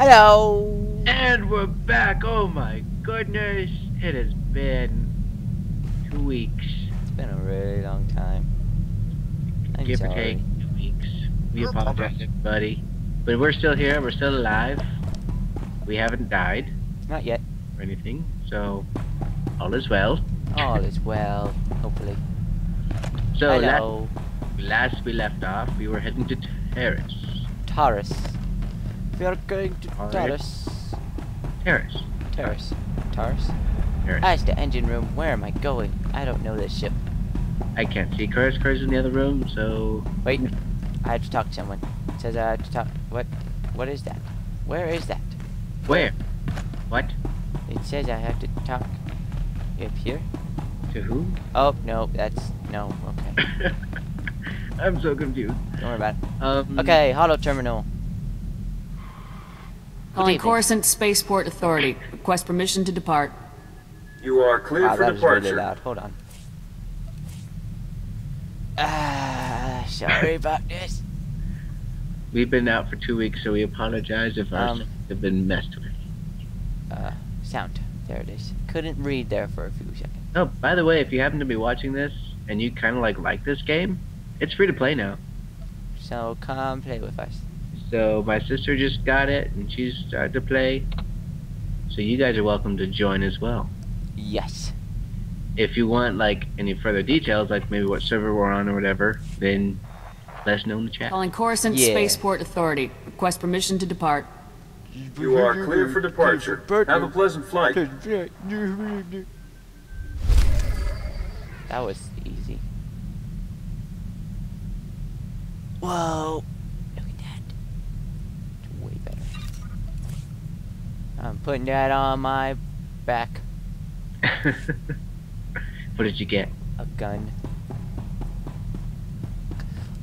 Hello. And we're back. Oh my goodness. It has been two weeks. It's been a really long time. I'm give sorry. or take two weeks. We No apologize, buddy. But we're still here. We're still alive. We haven't died Not yet. or anything. So, all is well. All is well, hopefully. So, Hello. last we left off, we were heading to Terrace. Taurus. We are going to Alright. Taurus. Terrace. Taurus. Taurus? Terrace. That's the engine room. Where am I going? I don't know this ship. I can't see Curtis. Curtis is in the other room, so. Wait. I have to talk to someone. It says I have to talk. What? What is that? Where is that? Where? What? It says I have to talk. Up here? To who? Oh, no, that's. No, okay. I'm so confused. Don't worry about it. Um, Okay, Holo Terminal. Calling. Coruscant Spaceport Authority. Request permission to depart. You are clear Wow, for that was departure. really loud. Hold on. Ah, sorry about this. We've been out for two weeks, so we apologize if our Um, sounds have been messed with. Uh, sound. There it is. Couldn't read there for a few seconds. Oh, by the way, if you happen to be watching this and you kind of like like this game, it's free to play now. So come play with us. So my sister just got it and she's started to play. So you guys are welcome to join as well. Yes. If you want like any further details, like maybe what server we're on or whatever, then let us know in the chat. Calling Coruscant Yeah. Spaceport Authority. Request permission to depart. You are clear for departure. Have a pleasant flight. That was easy. Whoa! Look at that. It's way better. I'm putting that on my back. what did you get? A gun.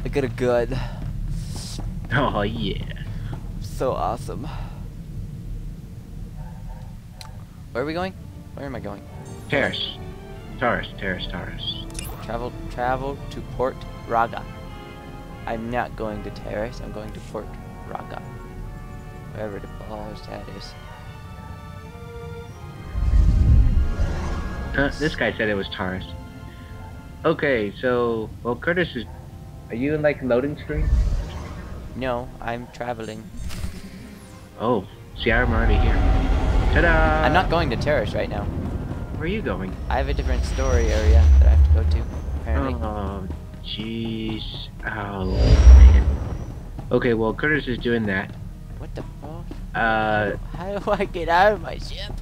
I got a gun. Oh yeah. So awesome. Where are we going? Where am I going? Terrace. Taurus, Terrace, Taurus. Travel travel to Port Raga. I'm not going to Terrace, I'm going to Port Raga. Wherever the balls that is. Uh, this guy said it was Taurus. Okay, so well Curtis is are you in like loading screen? No, I'm traveling. Oh, see I'm already here. Ta-da! I'm not going to Terrace right now. Where are you going? I have a different story area that I have to go to, apparently. Oh, jeez. Oh, man. Okay, well, Curtis is doing that. What the fuck? Uh, How do I get out of my ship?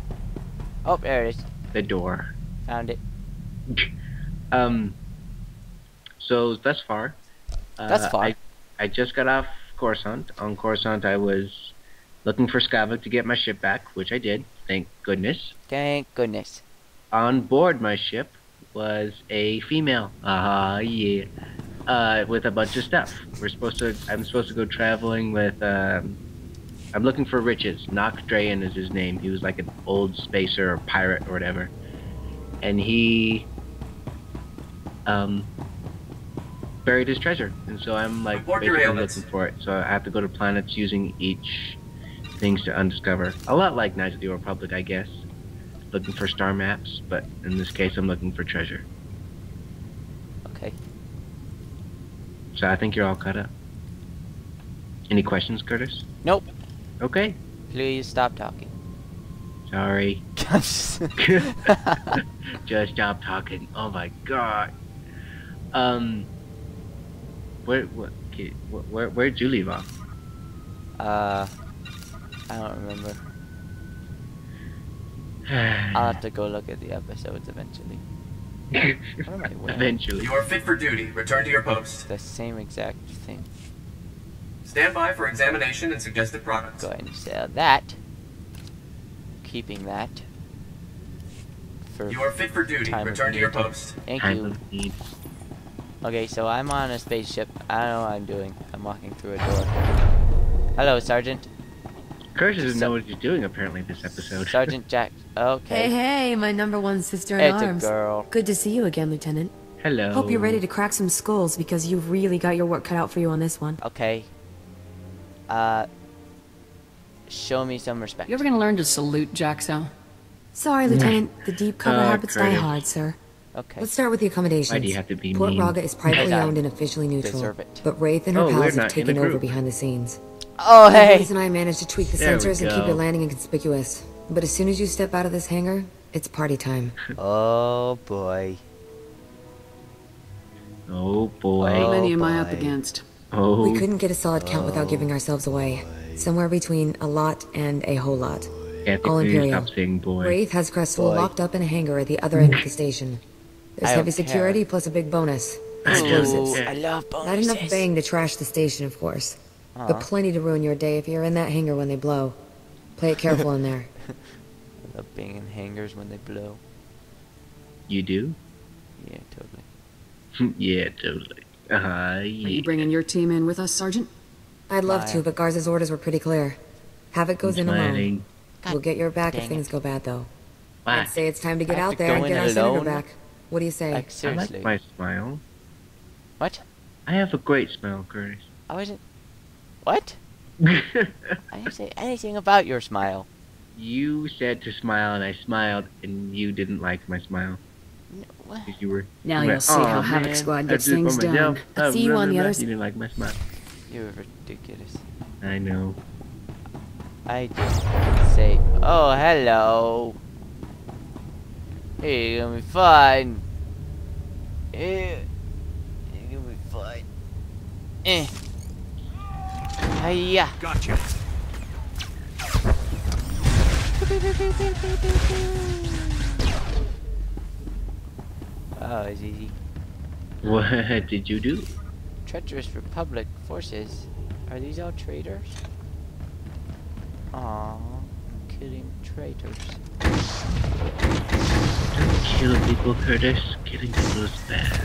Oh, there it is. the door. Found it. Um, so thus far, uh, Thus far? I, I just got off Coruscant. On Coruscant, I was looking for Skavak to get my ship back, which I did. Thank goodness. Thank goodness. On board my ship was a female. Ah, yeah. Uh, with a bunch of stuff. We're supposed to. I'm supposed to go traveling with. Um, I'm looking for riches. Nok Drayen is his name. He was like an old spacer or pirate or whatever, and he um buried his treasure. And so I'm like Report basically looking for it. So I have to go to planets using each things to undiscover. A lot like Knights of the Old Republic, I guess. Looking for star maps, but in this case, I'm looking for treasure. Okay. So I think you're all cut up. Any questions, Curtis? Nope. Okay. Please stop talking. Sorry. Just stop talking. Oh my god. Um. Where what? Where where did you leave off? uh, I don't remember. I'll have to go look at the episodes eventually. What am I wearing? Eventually. You are fit for duty. Return to your post. the same exact thing. Stand by for examination and suggested products. Go ahead and sell that. Keeping that. For You are fit for duty. Time Return to your post. thank Time you. Okay, so I'm on a spaceship. I don't know what I'm doing. I'm walking through a door. Hello, Sergeant. Curtis doesn't So- know what you're doing apparently this episode. Sergeant Jack. Okay. Hey, hey, my number one sister in It's a arms. girl. Good to see you again, Lieutenant. Hello. Hope you're ready to crack some skulls because you've really got your work cut out for you on this one. Okay. Uh. show me some respect. You ever gonna learn to salute, Jaxo? Sorry, Lieutenant. The deep cover Uh, habits die hard, sir. Okay. Let's start with the accommodations. Why do you have to be Port mean? Raga is privately owned and officially neutral. But Wraith and her Oh, pals have taken over behind the scenes. Oh, hey! Liz and I managed to tweak the There sensors and keep your landing inconspicuous. But as soon as you step out of this hangar, it's party time. Oh, boy. Oh boy. How Oh, many am I up against? Oh. We couldn't get a solid count without giving ourselves away. Somewhere between a lot and a whole lot. Kathy, all Imperial. stop saying boy. Wraith has Crestful Boy. locked up in a hangar at the other end of the station. There's I heavy don't care. security plus a big bonus. Ooh, Explosives. I love Not enough bang to trash the station, of course. Aw. But plenty to ruin your day if you're in that hangar when they blow. Play it careful in there. I love being in hangars when they blow. You do? Yeah, totally. yeah, totally. Uh, Are yeah. you bringing your team in with us, Sergeant? I'd love Maya. to, but Garza's orders were pretty clear. Havoc goes in alone. Smiling. We'll get your back if dang things go bad, though. Why? I'd say it's time to get out to there and get our senator back. What do you say? Like, I seriously. like my smile. What? I have a great smile, Curtis. I wasn't. What? I didn't say anything about your smile. you said to smile, and I smiled, and you didn't like my smile. No, what? Because you were. Now you you'll went, see "Aw, how Havoc Squad gets did it for things done." I'll Oh, see you on the other side. You didn't like my smile. You're ridiculous. I know. I just say, oh, hello. Hey, you're gonna be fine. Eh, you're gonna be fine. Eh. Hiya. Gotcha. Oh, it's easy. What did you do? Treacherous Republic forces. Are these all traitors? Aw, I'm killing traitors. Kill people, Curtis. Killing people is bad.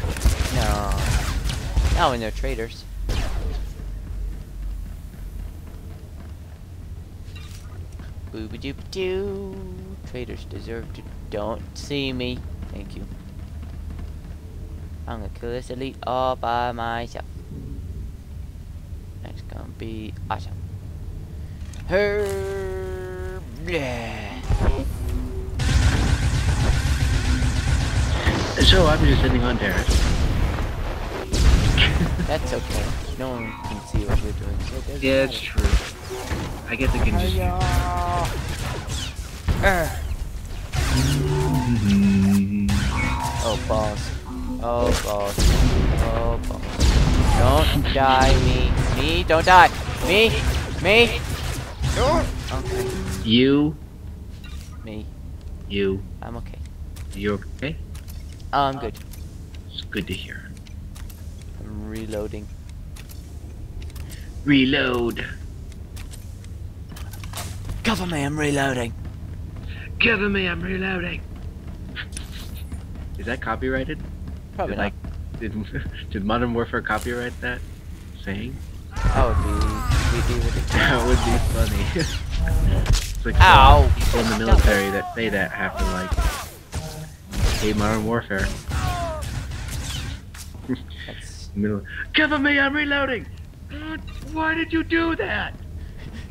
No. Not when they're traitors. Booba doop doo. Traitors deserve to. Don't see me. Thank you. I'm gonna kill this elite all by myself. That's gonna be awesome. Her. bleh. So I'm just sitting on terrace. That's okay. No one can see what we're doing. So it Yeah, it's true. I guess I can just. Urgh. Oh balls. Oh boss. Oh balls. Oh, don't die, me. Me, don't die. Me. Me. Okay. You, Me. you, I'm okay. you okay? Oh, I'm good. It's good to hear. I'm reloading. Reload. Cover me, I'm reloading. Cover me, I'm reloading. Is that copyrighted? Probably did, not. like, did, did Modern Warfare copyright that saying? Oh, that would That would be funny. it's like Ow. uh, people in the military that say that have to like hate Modern Warfare. Middle. Cover me, I'm reloading. God, Why did you do that?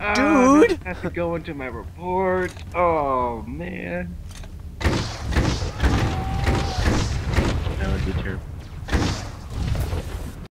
Ah, Dude. that has to go into my report. Oh man. That would be terrible.